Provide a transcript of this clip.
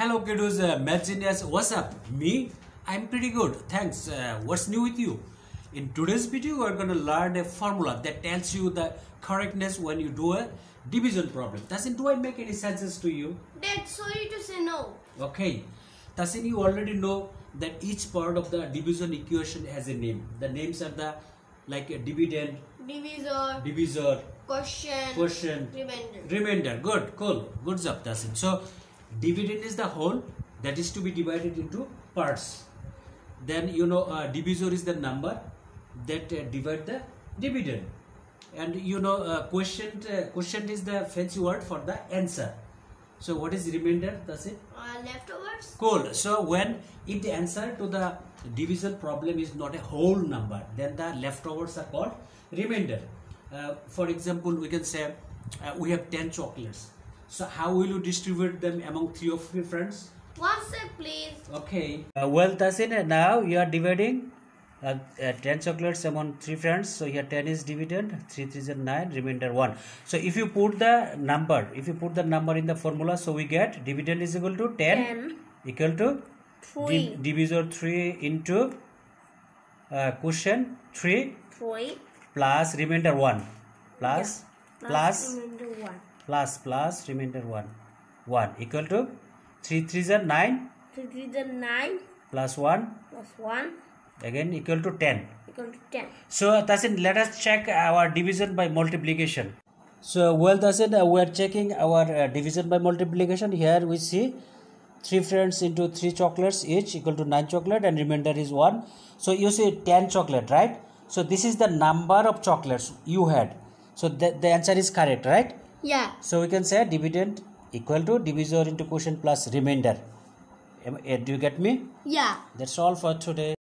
Hello kiddos, uh, Math Genius. What's up? Me? I'm pretty good. Thanks. Uh, what's new with you? In today's video, we're going to learn a formula that tells you the correctness when you do a division problem. Doesn't do I make any senses to you? Dad, sorry to say no. Okay. Tahseen, you already know that each part of the division equation has a name. The names are the like a dividend, Divisor, divisor, question, quotient, remainder. remainder good cool good job Tahseen. so dividend is the whole that is to be divided into parts. Then you know uh, divisor is the number that uh, divide the dividend. And you know uh, quotient uh, quotient is the fancy word for the answer. So what is remainder Tahseen? Uh, leftovers? cool so when if the answer to the division problem is not a whole number then the leftovers are called remainder. Uh, for example we can say uh, we have 10 chocolates so how will you distribute them among three of your friends One sec, please. okay uh, well Tahseen now you are dividing uh, uh, 10 chocolates among three friends so here 10 is dividend 3 3 is 9 remainder 1 so if you put the number if you put the number in the formula so we get dividend is equal to 10, 10. equal to Three. Div- divisor 3 into uh, quotient 3 Three. plus remainder 1 plus plus remainder one. Plus plus remainder 1 1 equal to 3 3 is 9 Three three is nine. Plus 1 plus one. Again equal to 10 equal to ten. so Tahseen let us check our division by multiplication. So well Tahseen uh, we are checking our uh, division by multiplication. Here we see three friends into three chocolates each equal to nine chocolate and remainder is one. So you see 10 chocolate right? So this is the number of chocolates you had. So the, the answer is correct right Yeah. so we can say dividend equal to divisor into quotient plus remainder uh, do you get me Yeah. that's all for today